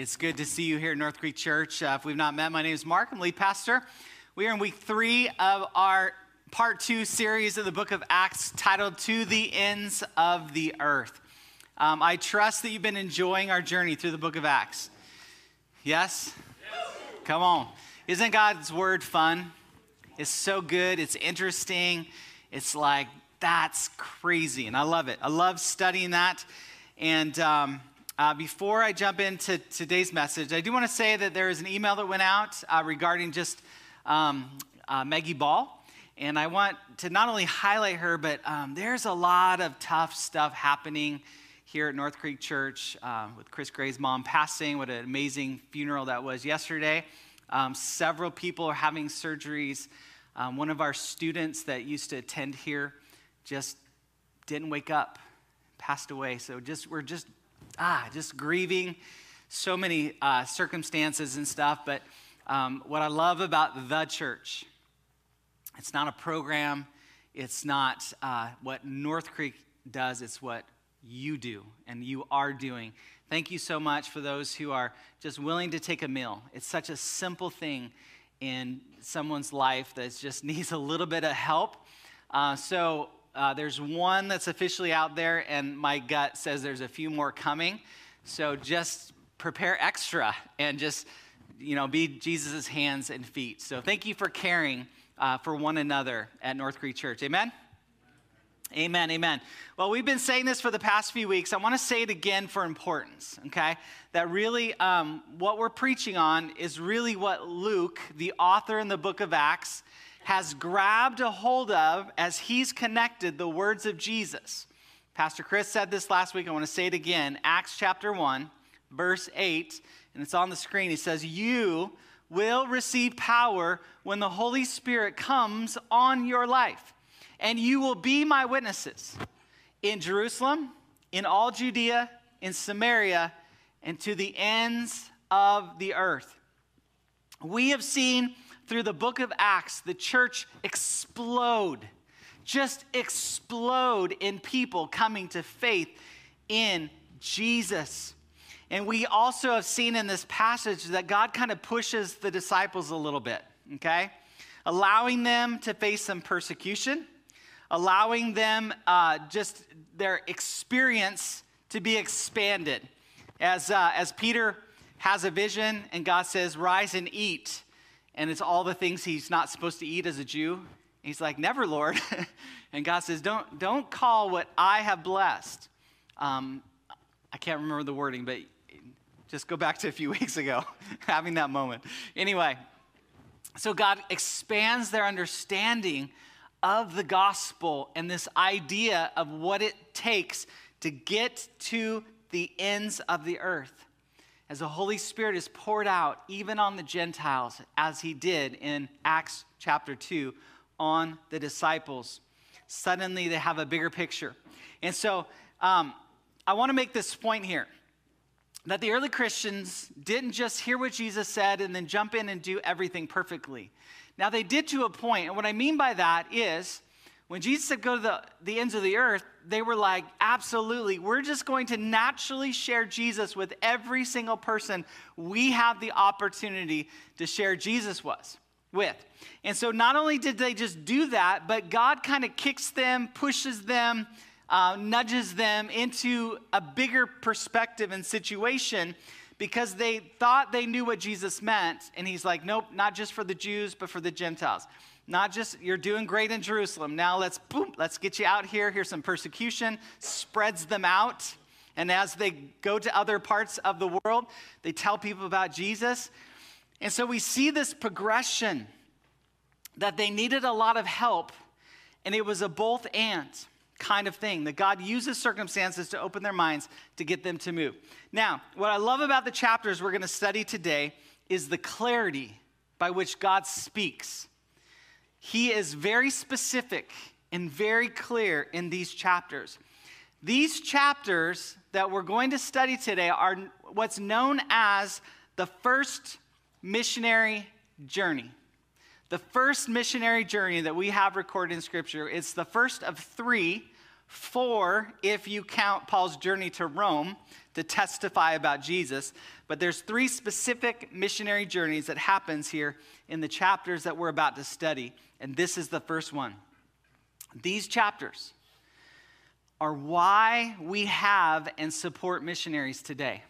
It's good to see you here at North Creek Church. Uh, if we've not met, my name is Mark. I'm lead pastor. We are in week three of our part two series of the book of Acts titled To the Ends of the Earth. Um, I trust that you've been enjoying our journey through the book of Acts. Yes? yes? Come on. Isn't God's word fun? It's so good, it's interesting. It's like, that's crazy. And I love it. I love studying that. And um, uh, before I jump into today's message, I do want to say that there is an email that went out uh, regarding just um, uh, Maggie Ball. And I want to not only highlight her, but um, there's a lot of tough stuff happening here at North Creek Church uh, with Chris Gray's mom passing. What an amazing funeral that was yesterday. Um, several people are having surgeries. Um, one of our students that used to attend here just didn't wake up, passed away. So just we're just ah, just grieving so many uh, circumstances and stuff. But um, what I love about the church, it's not a program, it's not uh, what North Creek does, it's what you do and you are doing. Thank you so much for those who are just willing to take a meal. It's such a simple thing in someone's life that just needs a little bit of help. Uh, so uh, there's one that's officially out there, and my gut says there's a few more coming. So just prepare extra and just, you know, be Jesus' hands and feet. So thank you for caring uh, for one another at North Creek Church. Amen? Amen, amen. Well, we've been saying this for the past few weeks. I want to say it again for importance, okay? That really, um, what we're preaching on is really what Luke, the author in the book of Acts, has grabbed a hold of as he's connected the words of Jesus. Pastor Chris said this last week. I want to say it again. Acts chapter 1, verse 8, and it's on the screen. He says, You will receive power when the Holy Spirit comes on your life, and you will be my witnesses in Jerusalem, in all Judea, in Samaria, and to the ends of the earth. We have seen through the book of Acts, the church explode, just explode in people coming to faith in Jesus. And we also have seen in this passage that God kind of pushes the disciples a little bit, okay? Allowing them to face some persecution, allowing them uh, just their experience to be expanded. As, uh, as Peter has a vision and God says, Rise and eat and it's all the things he's not supposed to eat as a Jew. He's like, Never, Lord. and God says, Don't, don't call what I have blessed. Um, I can't remember the wording, but just go back to a few weeks ago, having that moment. Anyway, so God expands their understanding of the gospel and this idea of what it takes to get to the ends of the earth as the Holy Spirit is poured out even on the Gentiles, as he did in Acts chapter 2 on the disciples. Suddenly they have a bigger picture. And so um, I want to make this point here that the early Christians didn't just hear what Jesus said and then jump in and do everything perfectly. Now, they did to a point, and what I mean by that is when Jesus said go to the, the ends of the earth, they were like, absolutely, we're just going to naturally share Jesus with every single person we have the opportunity to share Jesus was with. And so not only did they just do that, but God kind of kicks them, pushes them, uh, nudges them into a bigger perspective and situation because they thought they knew what Jesus meant. And he's like, nope, not just for the Jews, but for the Gentiles. Not just you're doing great in Jerusalem. Now let's boom, let's get you out here. Here's some persecution, spreads them out. And as they go to other parts of the world, they tell people about Jesus. And so we see this progression that they needed a lot of help, and it was a both and kind of thing that God uses circumstances to open their minds to get them to move. Now, what I love about the chapters we're going to study today is the clarity by which God speaks he is very specific and very clear in these chapters. These chapters that we're going to study today are what's known as the first missionary journey. The first missionary journey that we have recorded in Scripture. It's the first of three four if you count Paul's journey to Rome to testify about Jesus. But there's three specific missionary journeys that happens here in the chapters that we're about to study. And this is the first one. These chapters are why we have and support missionaries today.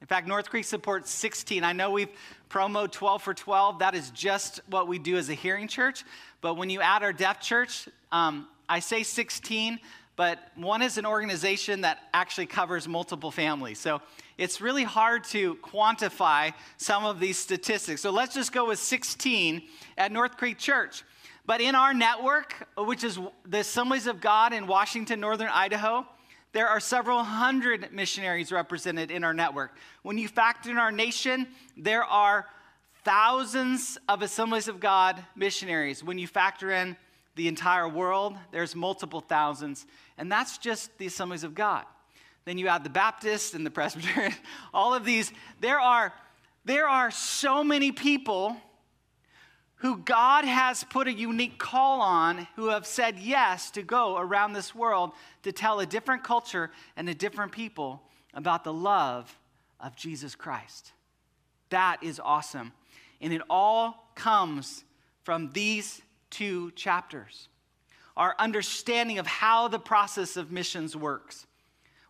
In fact, North Creek supports 16. I know we've promo 12 for 12. That is just what we do as a hearing church. But when you add our deaf church, um, I say 16, but one is an organization that actually covers multiple families. So it's really hard to quantify some of these statistics. So let's just go with 16 at North Creek Church. But in our network, which is the Assemblies of God in Washington, Northern Idaho, there are several hundred missionaries represented in our network. When you factor in our nation, there are thousands of Assemblies of God missionaries. When you factor in the entire world, there's multiple thousands. And that's just the Assemblies of God. Then you add the Baptists and the Presbyterian, all of these. There are, there are so many people who God has put a unique call on, who have said yes to go around this world to tell a different culture and a different people about the love of Jesus Christ. That is awesome. And it all comes from these two chapters our understanding of how the process of missions works,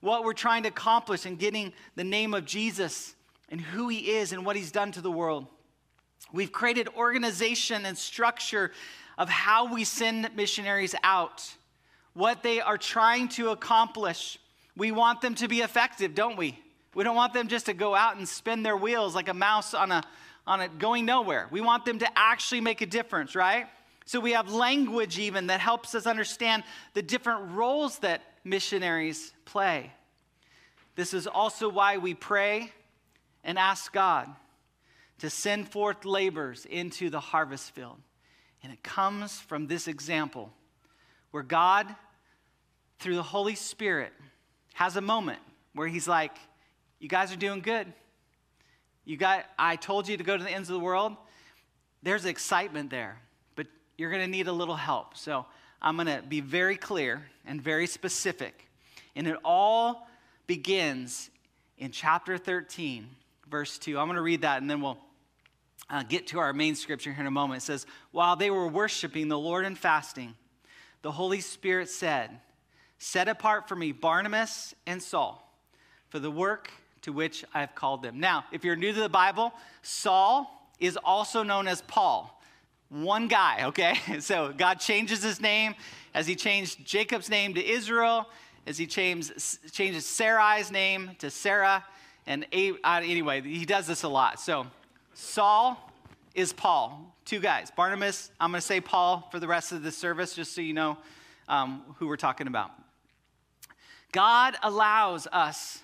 what we're trying to accomplish in getting the name of Jesus and who he is and what he's done to the world. We've created organization and structure of how we send missionaries out, what they are trying to accomplish. We want them to be effective, don't we? We don't want them just to go out and spin their wheels like a mouse on a on it going nowhere. We want them to actually make a difference, right? So we have language even that helps us understand the different roles that missionaries play. This is also why we pray and ask God to send forth laborers into the harvest field. And it comes from this example where God, through the Holy Spirit, has a moment where He's like, You guys are doing good. You got, I told you to go to the ends of the world. There's excitement there, you're going to need a little help. So I'm going to be very clear and very specific. And it all begins in chapter 13, verse 2. I'm going to read that and then we'll uh, get to our main scripture here in a moment. It says, While they were worshiping the Lord and fasting, the Holy Spirit said, Set apart for me Barnabas and Saul for the work to which I have called them. Now, if you're new to the Bible, Saul is also known as Paul. One guy, okay? So God changes his name as he changed Jacob's name to Israel, as he changes, changes Sarai's name to Sarah. And uh, anyway, he does this a lot. So Saul is Paul, two guys. Barnabas, I'm going to say Paul for the rest of the service, just so you know um, who we're talking about. God allows us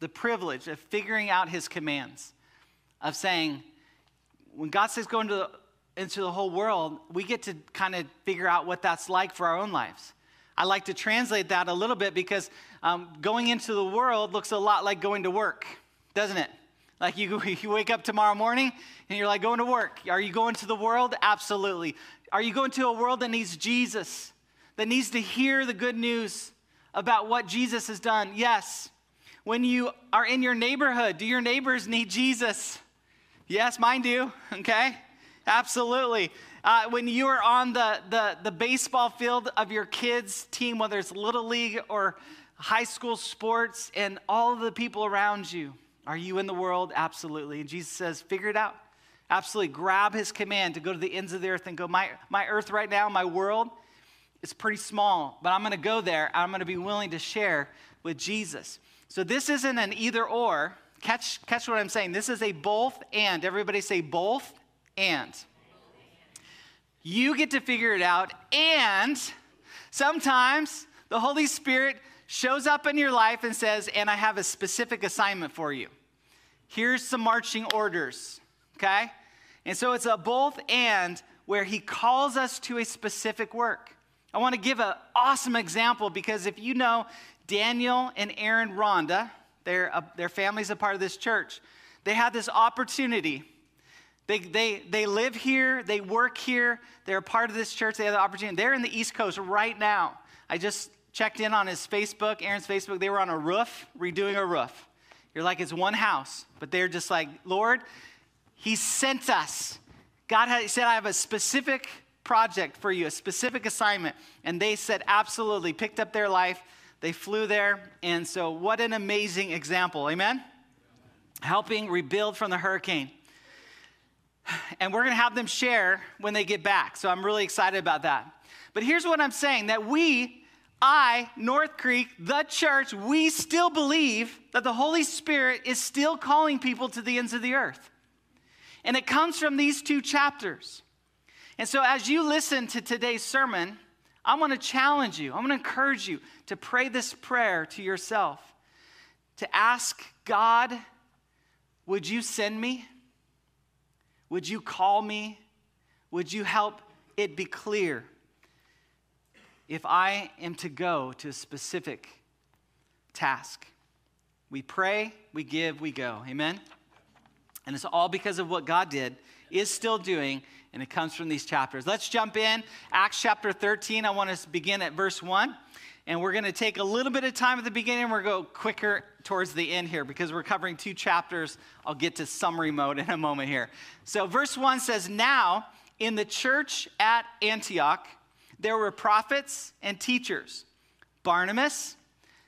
the privilege of figuring out his commands, of saying, when God says go into the, into the whole world, we get to kind of figure out what that's like for our own lives. I like to translate that a little bit because um, going into the world looks a lot like going to work, doesn't it? Like you, you wake up tomorrow morning and you're like going to work. Are you going to the world? Absolutely. Are you going to a world that needs Jesus, that needs to hear the good news about what Jesus has done? Yes. When you are in your neighborhood, do your neighbors need Jesus? Yes, mine do. Okay. Absolutely. Uh, when you are on the, the, the baseball field of your kids' team, whether it's Little League or high school sports, and all of the people around you, are you in the world? Absolutely. And Jesus says, figure it out. Absolutely. Grab his command to go to the ends of the earth and go, my, my earth right now, my world, is pretty small, but I'm going to go there. I'm going to be willing to share with Jesus. So this isn't an either or. Catch, catch what I'm saying. This is a both and. Everybody say both and. You get to figure it out. And sometimes the Holy Spirit shows up in your life and says, And I have a specific assignment for you. Here's some marching orders, okay? And so it's a both and where he calls us to a specific work. I want to give an awesome example because if you know Daniel and Aaron Ronda, their, a, their family's a part of this church, they had this opportunity. They, they, they live here, they work here, they're a part of this church, they have the opportunity. They're in the East Coast right now. I just checked in on his Facebook, Aaron's Facebook. They were on a roof, redoing a roof. You're like, it's one house, but they're just like, Lord, He sent us. God said, I have a specific project for you, a specific assignment. And they said, absolutely, picked up their life. They flew there. And so, what an amazing example. Amen? Helping rebuild from the hurricane. And we're going to have them share when they get back. So, I'm really excited about that. But here's what I'm saying that we, I, North Creek, the church, we still believe that the Holy Spirit is still calling people to the ends of the earth. And it comes from these two chapters. And so, as you listen to today's sermon, I want to challenge you, I want to encourage you to pray this prayer to yourself, to ask God, would you send me? Would you call me? Would you help it be clear if I am to go to a specific task? We pray, we give, we go. Amen? And it's all because of what God did, is still doing, and it comes from these chapters. Let's jump in. Acts chapter 13. I want to begin at verse 1. And we're going to take a little bit of time at the beginning. We're going to go quicker towards the end here because we're covering two chapters. I'll get to summary mode in a moment here. So, verse 1 says, Now in the church at Antioch, there were prophets and teachers Barnabas,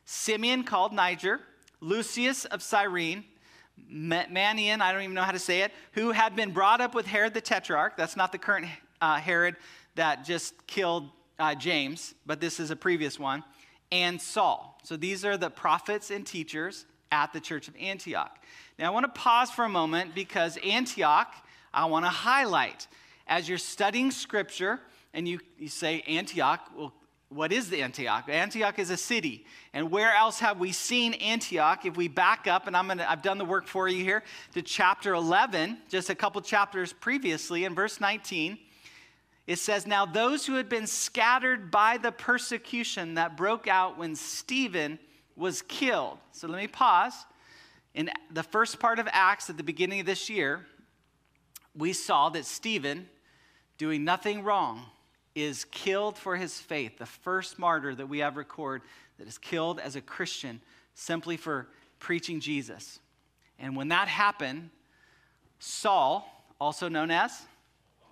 Simeon called Niger, Lucius of Cyrene, Manian, I don't even know how to say it, who had been brought up with Herod the Tetrarch. That's not the current uh, Herod that just killed uh, James, but this is a previous one, and Saul. So these are the prophets and teachers at the church of Antioch. Now I want to pause for a moment because Antioch, I want to highlight. As you're studying scripture and you, you say Antioch, well, what is the Antioch? Antioch is a city. And where else have we seen Antioch? If we back up, and I'm gonna, I've done the work for you here, to chapter 11, just a couple chapters previously, in verse 19, it says, Now those who had been scattered by the persecution that broke out when Stephen was killed. So let me pause. In the first part of Acts at the beginning of this year, we saw that Stephen, doing nothing wrong, is killed for his faith, the first martyr that we have record that is killed as a Christian simply for preaching Jesus. And when that happened, Saul, also known as,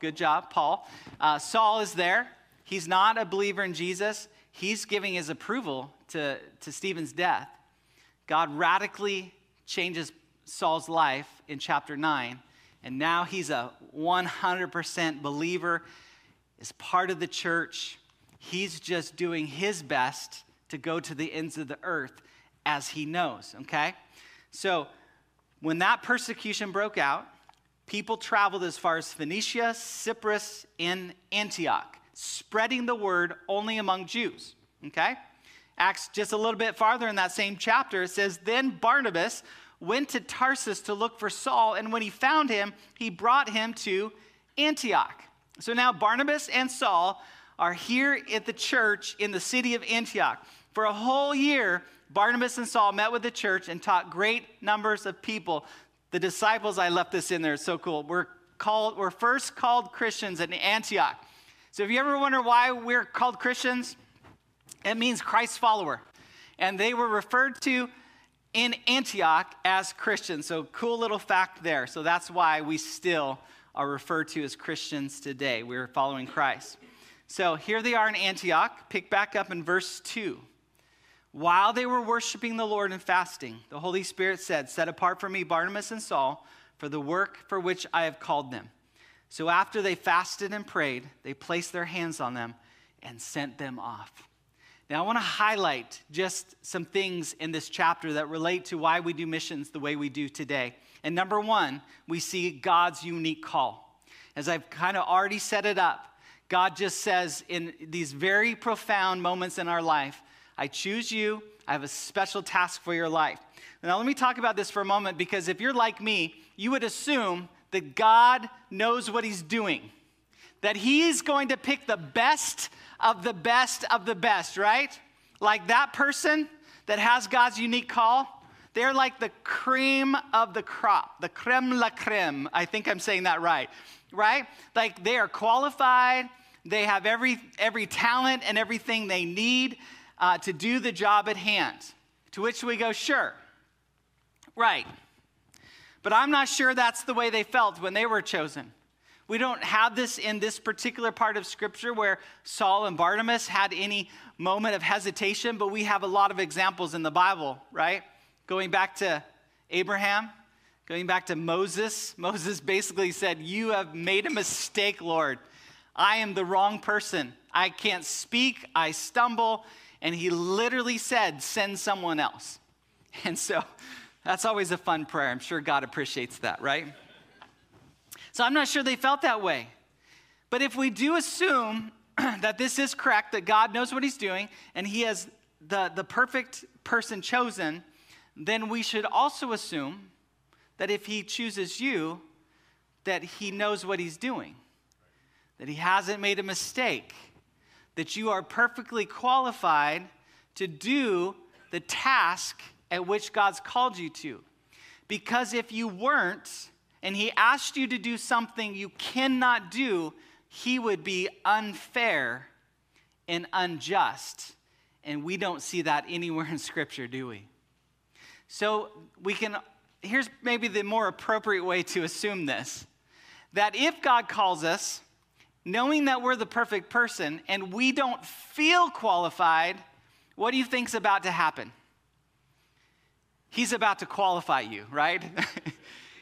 good job, Paul, uh, Saul is there. He's not a believer in Jesus. He's giving his approval to, to Stephen's death. God radically changes Saul's life in chapter 9, and now he's a 100% believer is part of the church. He's just doing his best to go to the ends of the earth as he knows, okay? So when that persecution broke out, people traveled as far as Phoenicia, Cyprus, and Antioch, spreading the word only among Jews, okay? Acts just a little bit farther in that same chapter, it says, Then Barnabas went to Tarsus to look for Saul, and when he found him, he brought him to Antioch. So now Barnabas and Saul are here at the church in the city of Antioch. For a whole year, Barnabas and Saul met with the church and taught great numbers of people. The disciples, I left this in there, it's so cool. We're called, we're first called Christians in Antioch. So if you ever wonder why we're called Christians, it means Christ's follower. And they were referred to in Antioch as Christians. So cool little fact there. So that's why we still are referred to as Christians today. We're following Christ. So here they are in Antioch. Pick back up in verse 2. While they were worshiping the Lord and fasting, the Holy Spirit said, Set apart for me Barnabas and Saul for the work for which I have called them. So after they fasted and prayed, they placed their hands on them and sent them off. Now, I want to highlight just some things in this chapter that relate to why we do missions the way we do today. And number one, we see God's unique call. As I've kind of already set it up, God just says in these very profound moments in our life, I choose you, I have a special task for your life. Now, let me talk about this for a moment because if you're like me, you would assume that God knows what He's doing, that He's going to pick the best of the best of the best, right? Like that person that has God's unique call, they're like the cream of the crop, the creme la creme. I think I'm saying that right, right? Like they are qualified, they have every, every talent and everything they need. Uh, to do the job at hand. To which we go, Sure. Right. But I'm not sure that's the way they felt when they were chosen. We don't have this in this particular part of Scripture where Saul and Barnabas had any moment of hesitation, but we have a lot of examples in the Bible, right? Going back to Abraham, going back to Moses. Moses basically said, You have made a mistake, Lord. I am the wrong person. I can't speak, I stumble. And he literally said, Send someone else. And so that's always a fun prayer. I'm sure God appreciates that, right? So I'm not sure they felt that way. But if we do assume that this is correct, that God knows what he's doing, and he has the, the perfect person chosen, then we should also assume that if he chooses you, that he knows what he's doing, that he hasn't made a mistake, that you are perfectly qualified to do the task at which God's called you to. Because if you weren't, and he asked you to do something you cannot do, he would be unfair and unjust. And we don't see that anywhere in Scripture, do we? So we can, here's maybe the more appropriate way to assume this that if God calls us, knowing that we're the perfect person and we don't feel qualified, what do you think's about to happen? He's about to qualify you, right?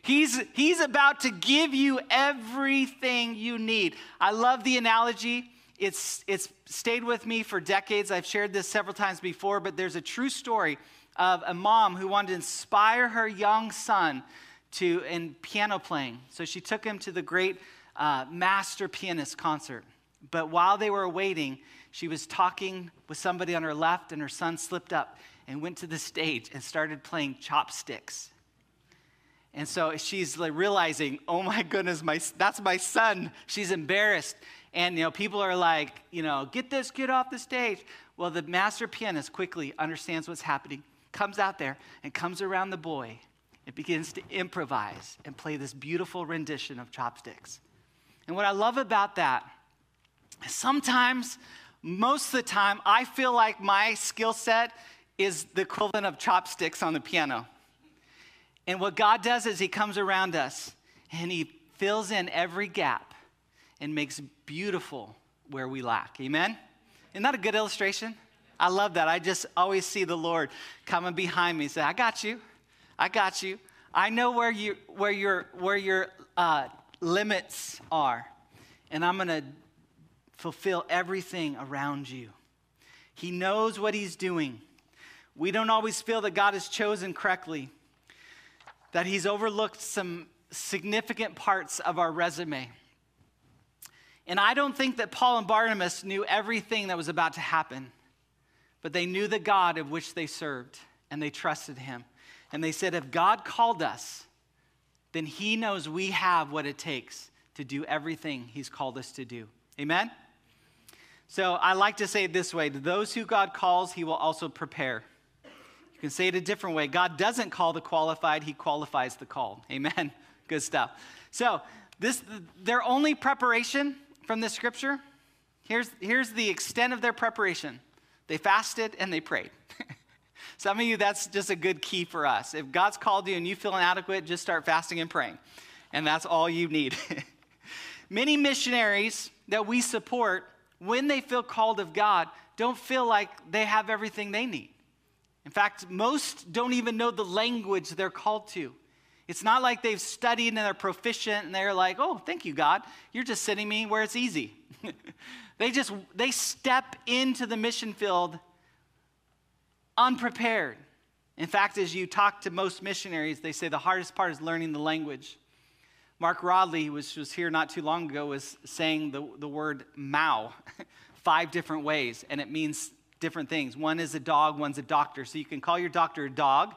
He's, he's about to give you everything you need. I love the analogy. It's, it's stayed with me for decades. I've shared this several times before, but there's a true story of a mom who wanted to inspire her young son to in piano playing. So she took him to the great uh, master pianist concert. But while they were waiting, she was talking with somebody on her left, and her son slipped up and went to the stage and started playing chopsticks. And so she's like realizing, oh my goodness, my, that's my son. She's embarrassed. And, you know, people are like, you know, get this kid off the stage. Well, the master pianist quickly understands what's happening, comes out there and comes around the boy and begins to improvise and play this beautiful rendition of chopsticks. And what I love about that is sometimes, most of the time, I feel like my skill set is the equivalent of chopsticks on the piano. And what God does is He comes around us and He fills in every gap and makes beautiful where we lack. Amen? Isn't that a good illustration? I love that. I just always see the Lord coming behind me and say, I got you. I got you. I know where, you, where your, where your uh, limits are, and I'm going to fulfill everything around you. He knows what He's doing. We don't always feel that God has chosen correctly that he's overlooked some significant parts of our resume. And I don't think that Paul and Barnabas knew everything that was about to happen, but they knew the God of which they served and they trusted him. And they said, if God called us, then he knows we have what it takes to do everything he's called us to do. Amen? So I like to say it this way those who God calls, he will also prepare. You can say it a different way. God doesn't call the qualified, He qualifies the called. Amen. Good stuff. So, this their only preparation from this scripture, here's, here's the extent of their preparation. They fasted and they prayed. Some of you, that's just a good key for us. If God's called you and you feel inadequate, just start fasting and praying. And that's all you need. Many missionaries that we support, when they feel called of God, don't feel like they have everything they need. In fact, most don't even know the language they're called to. It's not like they've studied and they're proficient and they're like, oh, thank you, God. You're just sending me where it's easy. they just, they step into the mission field unprepared. In fact, as you talk to most missionaries, they say the hardest part is learning the language. Mark Rodley, which was here not too long ago, was saying the, the word Mao five different ways, and it means different things. One is a dog, one's a doctor. So you can call your doctor a dog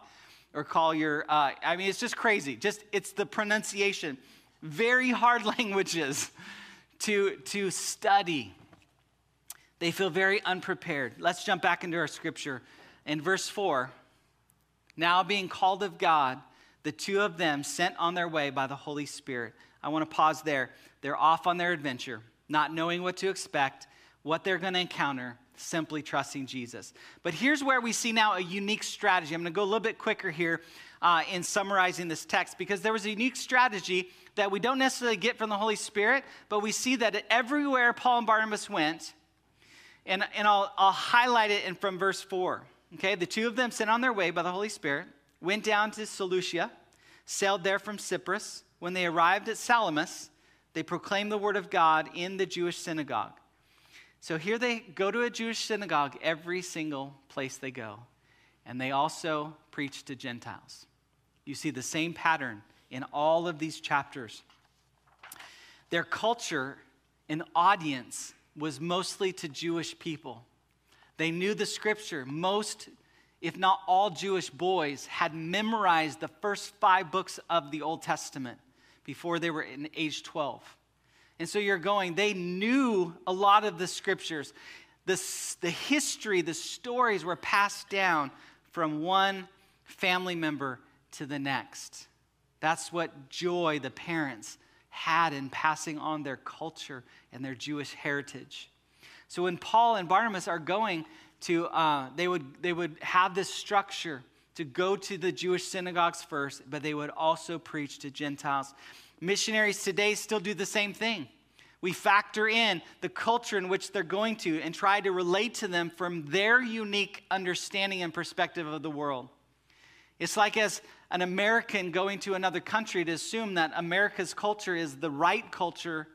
or call your, uh, I mean, it's just crazy. Just, it's the pronunciation. Very hard languages to, to study. They feel very unprepared. Let's jump back into our scripture. In verse 4, now being called of God, the two of them sent on their way by the Holy Spirit. I want to pause there. They're off on their adventure, not knowing what to expect, what they're going to encounter simply trusting Jesus. But here's where we see now a unique strategy. I'm going to go a little bit quicker here uh, in summarizing this text because there was a unique strategy that we don't necessarily get from the Holy Spirit, but we see that everywhere Paul and Barnabas went, and, and I'll, I'll highlight it in, from verse 4. Okay, the two of them sent on their way by the Holy Spirit, went down to Seleucia, sailed there from Cyprus. When they arrived at Salamis, they proclaimed the word of God in the Jewish synagogue. So here they go to a Jewish synagogue every single place they go, and they also preach to Gentiles. You see the same pattern in all of these chapters. Their culture and audience was mostly to Jewish people. They knew the scripture. Most, if not all, Jewish boys had memorized the first five books of the Old Testament before they were in age 12. And so you're going, they knew a lot of the scriptures. The, the history, the stories were passed down from one family member to the next. That's what joy the parents had in passing on their culture and their Jewish heritage. So when Paul and Barnabas are going to, uh, they, would, they would have this structure to go to the Jewish synagogues first, but they would also preach to Gentiles. Missionaries today still do the same thing. We factor in the culture in which they're going to and try to relate to them from their unique understanding and perspective of the world. It's like as an American going to another country to assume that America's culture is the right culture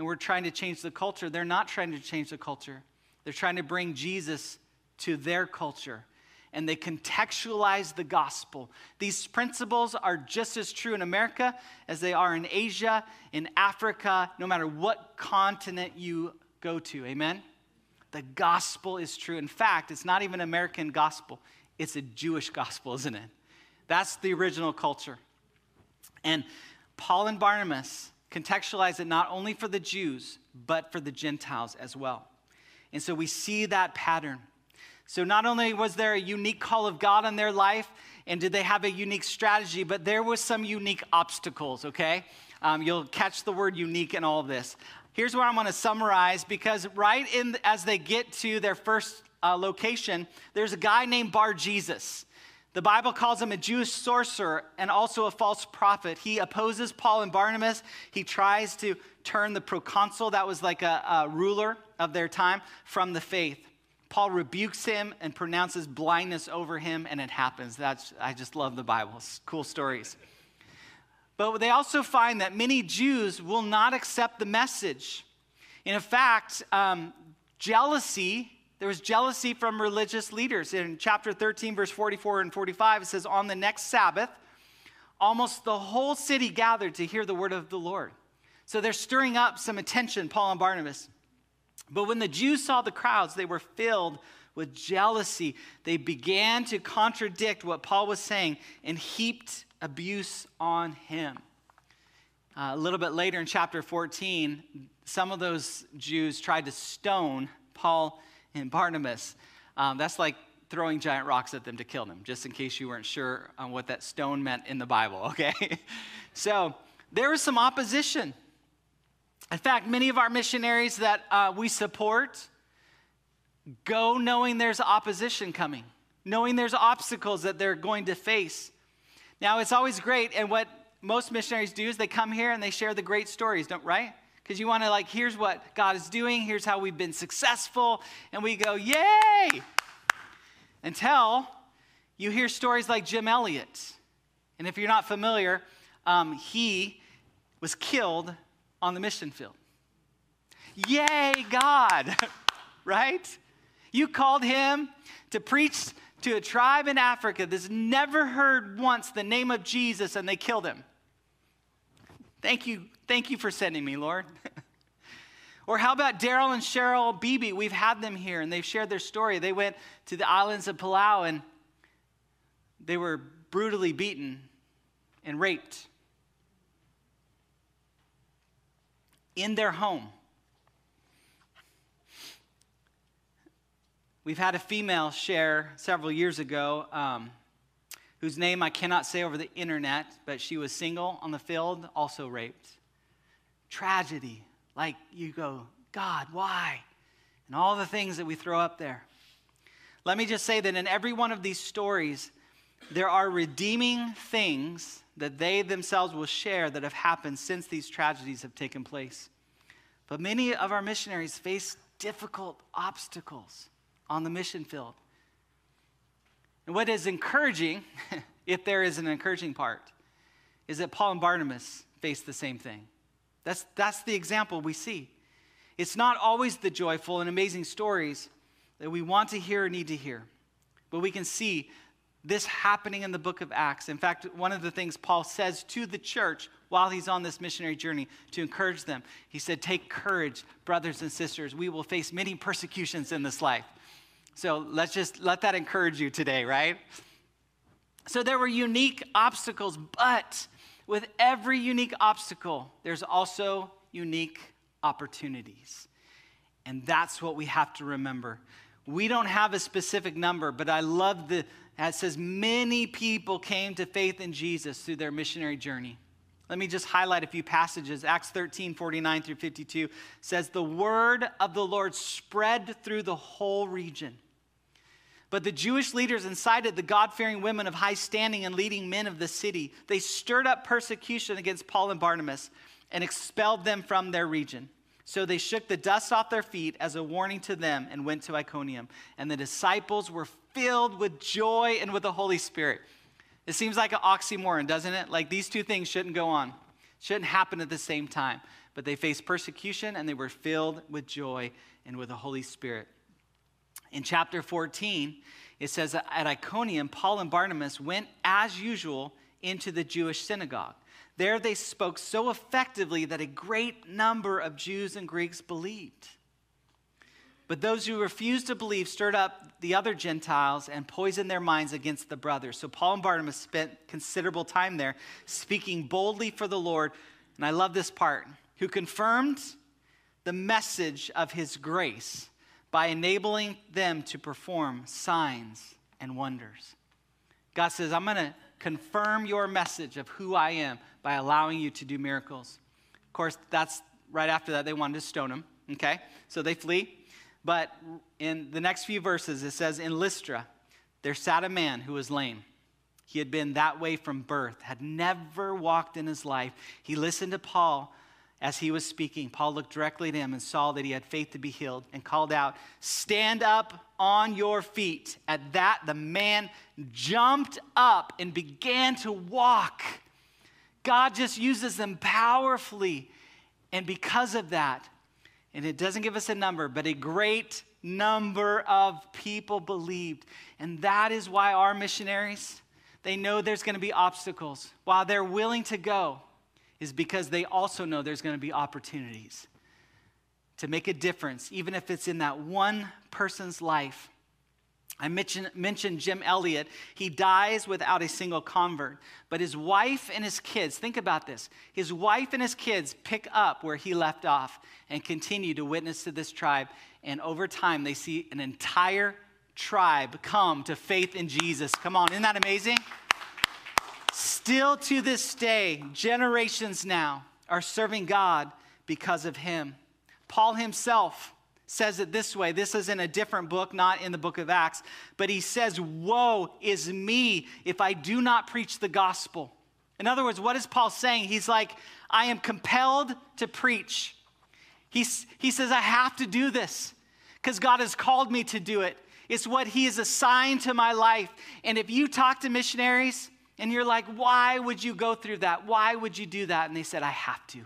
and we're trying to change the culture. They're not trying to change the culture, they're trying to bring Jesus to their culture. And they contextualize the gospel. These principles are just as true in America as they are in Asia, in Africa, no matter what continent you go to. Amen? The gospel is true. In fact, it's not even American gospel, it's a Jewish gospel, isn't it? That's the original culture. And Paul and Barnabas contextualize it not only for the Jews, but for the Gentiles as well. And so we see that pattern. So not only was there a unique call of God on their life, and did they have a unique strategy, but there was some unique obstacles, okay? Um, you'll catch the word unique in all of this. Here's where I'm going to summarize because right in as they get to their first uh, location, there's a guy named Bar Jesus. The Bible calls him a Jewish sorcerer and also a false prophet. He opposes Paul and Barnabas. He tries to turn the proconsul, that was like a, a ruler of their time, from the faith. Paul rebukes him and pronounces blindness over him, and it happens. That's, I just love the Bible. It's cool stories. But they also find that many Jews will not accept the message. in fact, um, jealousy there was jealousy from religious leaders. In chapter 13, verse 44 and 45, it says, On the next Sabbath, almost the whole city gathered to hear the word of the Lord. So they're stirring up some attention, Paul and Barnabas. But when the Jews saw the crowds, they were filled with jealousy. They began to contradict what Paul was saying and heaped abuse on him. Uh, a little bit later in chapter 14, some of those Jews tried to stone Paul and Barnabas. Um, that's like throwing giant rocks at them to kill them, just in case you weren't sure on what that stone meant in the Bible, okay? so there was some opposition. In fact, many of our missionaries that uh, we support go knowing there's opposition coming, knowing there's obstacles that they're going to face. Now, it's always great, and what most missionaries do is they come here and they share the great stories, don't right? Because you want to like here's what god is doing here's how we've been successful and we go yay! Until you hear stories like jim elliot. And if you're not familiar um, he was killed on the mission field. Yay god! Right? You called him to preach to a tribe in africa that's never heard once the name of jesus and they killed him thank you Thank you for sending me, Lord. or how about Daryl and Cheryl Beebe? We've had them here and they've shared their story. They went to the islands of Palau and they were brutally beaten and raped in their home. We've had a female share several years ago. Um, whose name I cannot say over the internet, but she was single on the field, also raped tragedy. Like you go, God, why? and all the things that we throw up there. Let me just say that in every one of these stories, there are redeeming things that they themselves will share that have happened since these tragedies have taken place. But many of our missionaries face difficult obstacles on the mission field. And what is encouraging, if there is an encouraging part, is that Paul and Barnabas faced the same thing. That's, that's the example we see. It's not always the joyful and amazing stories that we want to hear or need to hear, but we can see this happening in the book of Acts. In fact, one of the things Paul says to the church while he's on this missionary journey to encourage them, he said, Take courage, brothers and sisters. We will face many persecutions in this life. So let's just let that encourage you today, right? So there were unique obstacles, but with every unique obstacle, there's also unique opportunities. And that's what we have to remember. We don't have a specific number, but I love the, it says many people came to faith in Jesus through their missionary journey. Let me just highlight a few passages. Acts 13, 49 through 52 says, The word of the Lord spread through the whole region. But the Jewish leaders incited the God fearing women of high standing and leading men of the city. They stirred up persecution against Paul and Barnabas and expelled them from their region. So they shook the dust off their feet as a warning to them and went to Iconium. And the disciples were filled with joy and with the Holy Spirit. It seems like an oxymoron, doesn't it? Like these two things shouldn't go on, shouldn't happen at the same time. But they faced persecution and they were filled with joy and with the Holy Spirit. In chapter 14, it says that at Iconium, Paul and Barnabas went as usual into the Jewish synagogue. There they spoke so effectively that a great number of Jews and Greeks believed. But those who refused to believe stirred up the other Gentiles and poisoned their minds against the brothers. So Paul and Barnabas spent considerable time there speaking boldly for the Lord. And I love this part who confirmed the message of his grace by enabling them to perform signs and wonders. God says, I'm going to confirm your message of who I am by allowing you to do miracles. Of course, that's right after that, they wanted to stone him, okay? So they flee. But in the next few verses, it says, In Lystra, there sat a man who was lame. He had been that way from birth, had never walked in his life. He listened to Paul as he was speaking, Paul looked directly at him and saw that he had faith to be healed and called out, Stand up on your feet. At that, the man jumped up and began to walk. God just uses them powerfully. And because of that, and it doesn't give us a number, but a great number of people believed. And that is why our missionaries, they know there's going to be obstacles. While they're willing to go, is because they also know there's going to be opportunities to make a difference, even if it's in that one person's life. I mentioned, mentioned Jim Elliot. He dies without a single convert. But his wife and his kids, think about this. His wife and his kids pick up where he left off and continue to witness to this tribe. And over time, they see an entire tribe come to faith in Jesus. Come on, isn't that amazing? Still to this day, generations now are serving God because of him. Paul himself says it this way. This is in a different book, not in the book of Acts, but he says, Woe is me if I do not preach the gospel. In other words, what is Paul saying? He's like, I am compelled to preach. He's, he says, I have to do this because God has called me to do it. It's what he has assigned to my life. And if you talk to missionaries, and you're like, why would you go through that? Why would you do that? And they said, I have to.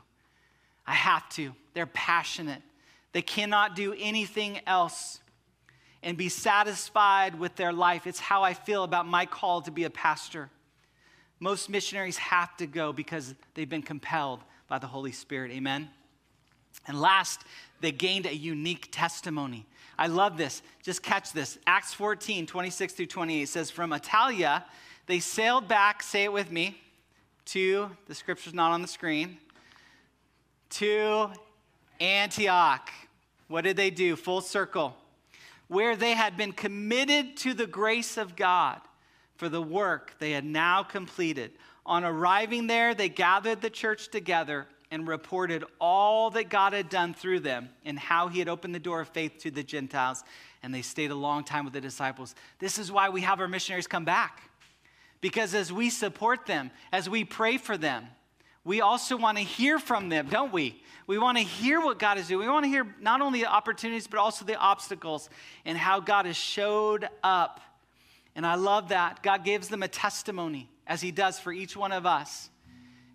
I have to. They're passionate. They cannot do anything else and be satisfied with their life. It's how I feel about my call to be a pastor. Most missionaries have to go because they've been compelled by the Holy Spirit. Amen. And last, they gained a unique testimony. I love this. Just catch this. Acts 14, 26 through 28 says, From Attalia, they sailed back, say it with me, to, the scripture's not on the screen, to Antioch. What did they do? Full circle. Where they had been committed to the grace of God for the work they had now completed. On arriving there, they gathered the church together and reported all that God had done through them and how he had opened the door of faith to the Gentiles. And they stayed a long time with the disciples. This is why we have our missionaries come back. Because as we support them, as we pray for them, we also want to hear from them, don't we? We want to hear what God is doing. We want to hear not only the opportunities, but also the obstacles and how God has showed up. And I love that. God gives them a testimony, as He does for each one of us.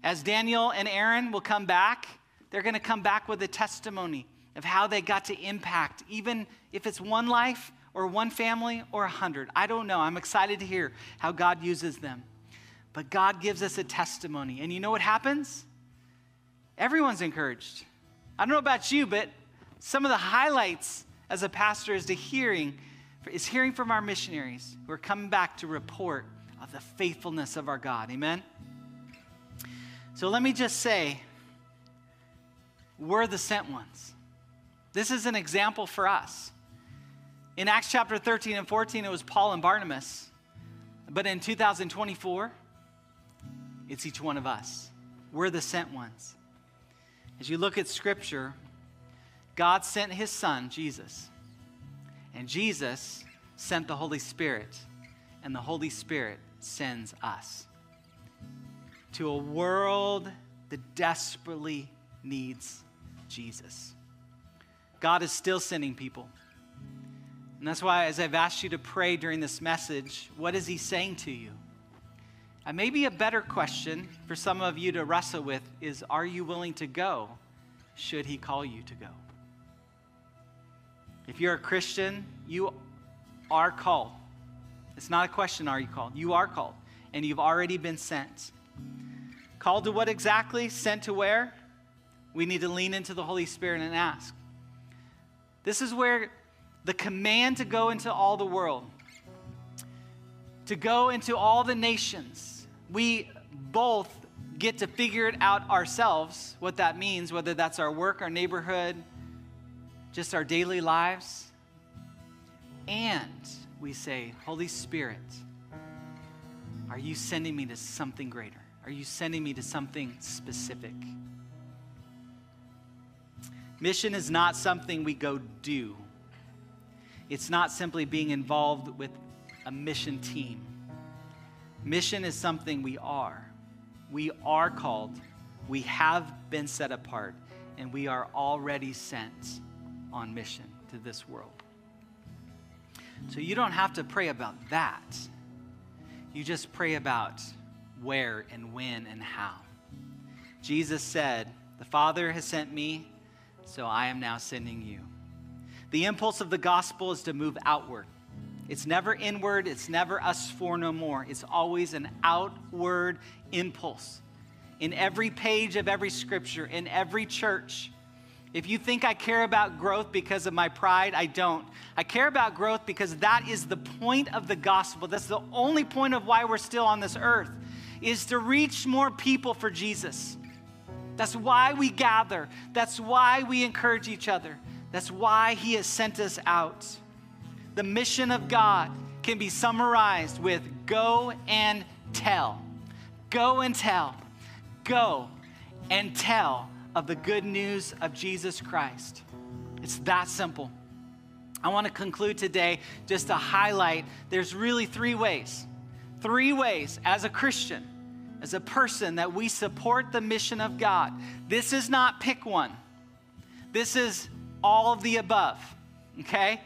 As Daniel and Aaron will come back, they're going to come back with a testimony of how they got to impact, even if it's one life or one family or a hundred. I don't know. I'm excited to hear how God uses them. But God gives us a testimony. And you know what happens? Everyone's encouraged. I don't know about you, but some of the highlights as a pastor is to hearing is hearing from our missionaries who are coming back to report of the faithfulness of our God. Amen. So let me just say, we're the sent ones. This is an example for us. In Acts chapter 13 and 14, it was Paul and Barnabas. But in 2024, it's each one of us. We're the sent ones. As you look at Scripture, God sent His Son, Jesus. And Jesus sent the Holy Spirit. And the Holy Spirit sends us to a world that desperately needs Jesus. God is still sending people. And that's why, as I've asked you to pray during this message, what is He saying to you? And maybe a better question for some of you to wrestle with is Are you willing to go should He call you to go? If you're a Christian, you are called. It's not a question, are you called? You are called, and you've already been sent. Called to what exactly? Sent to where? We need to lean into the Holy Spirit and ask. This is where the command to go into all the world, to go into all the nations, we both get to figure it out ourselves, what that means, whether that's our work, our neighborhood, just our daily lives. And we say, Holy Spirit, are you sending me to something greater? Are you sending me to something specific? Mission is not something we go do. It's not simply being involved with a mission team. Mission is something we are. We are called, we have been set apart, and we are already sent on mission to this world. So you don't have to pray about that. You just pray about where and when and how. Jesus said, The Father has sent me, so I am now sending you. The impulse of the gospel is to move outward. It's never inward, it's never us for no more. It's always an outward impulse. In every page of every scripture, in every church, if you think I care about growth because of my pride, I don't. I care about growth because that is the point of the gospel. That's the only point of why we're still on this earth is to reach more people for Jesus. That's why we gather. That's why we encourage each other. That's why he has sent us out. The mission of God can be summarized with go and tell. Go and tell. Go and tell of the good news of Jesus Christ. It's that simple. I want to conclude today just to highlight there's really three ways. Three ways as a Christian, as a person, that we support the mission of God. This is not pick one, this is all of the above, okay?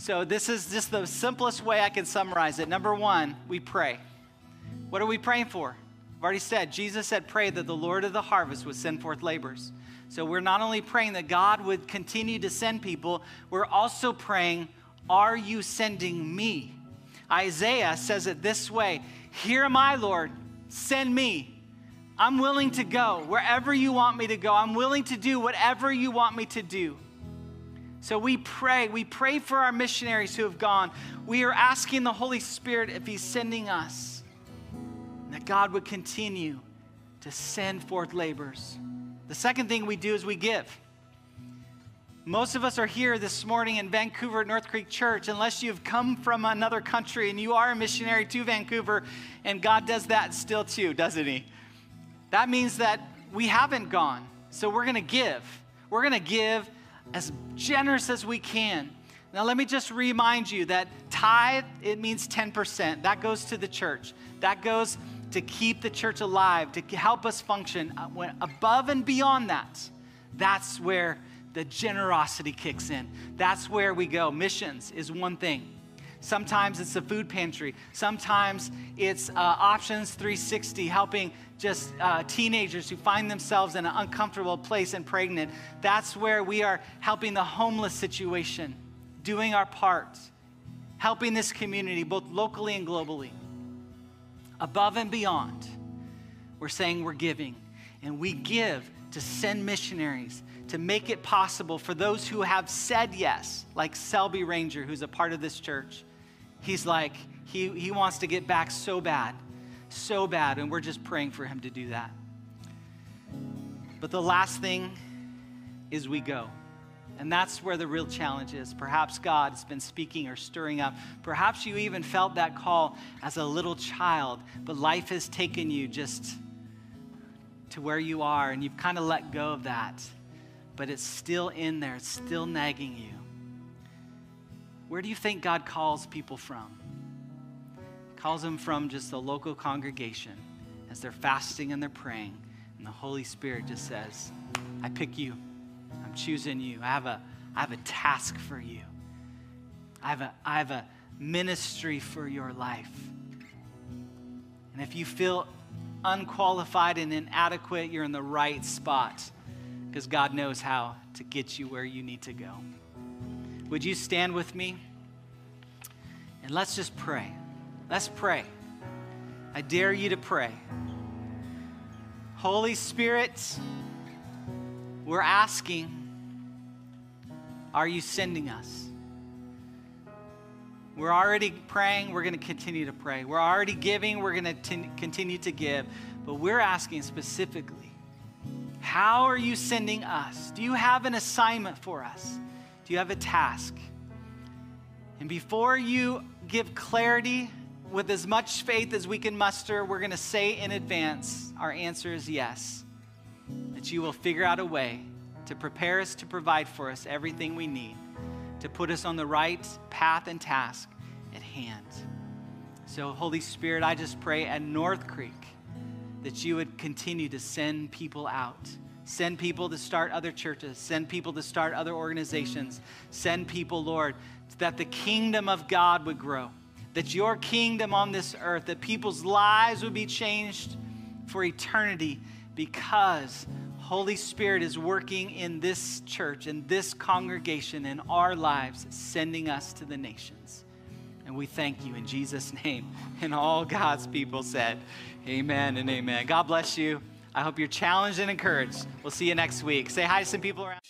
So, this is just the simplest way I can summarize it. Number one, we pray. What are we praying for? I've already said, Jesus said, pray that the Lord of the harvest would send forth laborers. So, we're not only praying that God would continue to send people, we're also praying, Are you sending me? Isaiah says it this way Here am I, Lord, send me. I'm willing to go wherever you want me to go. I'm willing to do whatever you want me to do. So we pray. We pray for our missionaries who have gone. We are asking the Holy Spirit if He's sending us, that God would continue to send forth labors. The second thing we do is we give. Most of us are here this morning in Vancouver North Creek Church, unless you've come from another country and you are a missionary to Vancouver, and God does that still too, doesn't He? That means that we haven't gone. So we're going to give. We're going to give as generous as we can. Now, let me just remind you that tithe, it means 10%. That goes to the church. That goes to keep the church alive, to help us function. Uh, when above and beyond that, that's where the generosity kicks in. That's where we go. Missions is one thing. Sometimes it's a food pantry. Sometimes it's uh, Options 360, helping just uh, teenagers who find themselves in an uncomfortable place and pregnant. That's where we are helping the homeless situation, doing our part, helping this community, both locally and globally. Above and beyond, we're saying we're giving. And we give to send missionaries to make it possible for those who have said yes, like Selby Ranger, who's a part of this church. He's like, he, he wants to get back so bad, so bad, and we're just praying for him to do that. But the last thing is we go. And that's where the real challenge is. Perhaps God has been speaking or stirring up. Perhaps you even felt that call as a little child, but life has taken you just to where you are, and you've kind of let go of that. But it's still in there, it's still nagging you. Where do you think God calls people from? He calls them from just the local congregation as they're fasting and they're praying, and the Holy Spirit just says, I pick you. I'm choosing you. I have a, I have a task for you. I have, a, I have a ministry for your life. And if you feel unqualified and inadequate, you're in the right spot because God knows how to get you where you need to go. Would you stand with me? And let's just pray. Let's pray. I dare you to pray. Holy Spirit, we're asking, are you sending us? We're already praying, we're going to continue to pray. We're already giving, we're going to continue to give. But we're asking specifically, how are you sending us? Do you have an assignment for us? Do you have a task? And before you give clarity with as much faith as we can muster, we're going to say in advance our answer is yes. That you will figure out a way to prepare us to provide for us everything we need, to put us on the right path and task at hand. So, Holy Spirit, I just pray at North Creek that you would continue to send people out Send people to start other churches. Send people to start other organizations. Send people, Lord, that the kingdom of God would grow. That your kingdom on this earth, that people's lives would be changed for eternity because Holy Spirit is working in this church, in this congregation, in our lives, sending us to the nations. And we thank you in Jesus' name. And all God's people said, Amen and amen. God bless you. I hope you're challenged and encouraged. We'll see you next week. Say hi to some people around.